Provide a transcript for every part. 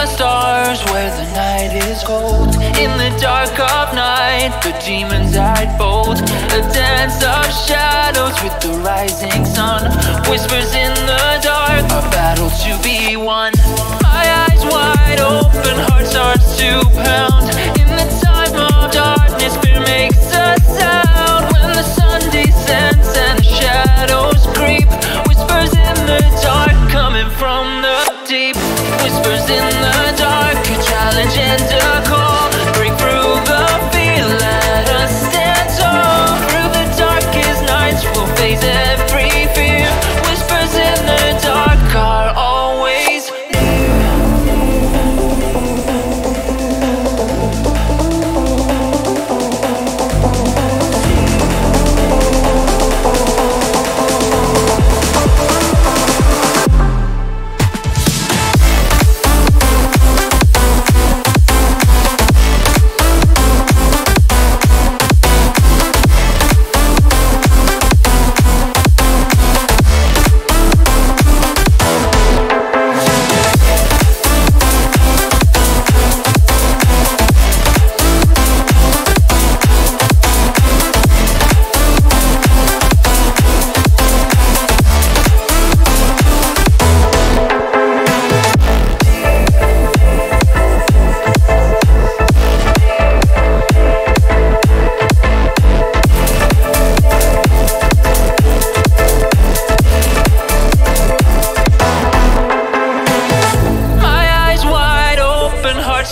the stars where the night is cold. In the dark of night, the demons hide bold. A dance of shadows with the rising sun. Whispers in the dark, a battle to be won. My eyes wide open, heart starts to pound. In the time of darkness, fear makes a sound. When the sun descends and the shadows creep, whispers in the dark coming from the deep. Whispers in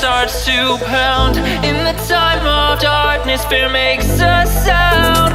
starts to pound. In the time of darkness, fear makes a sound.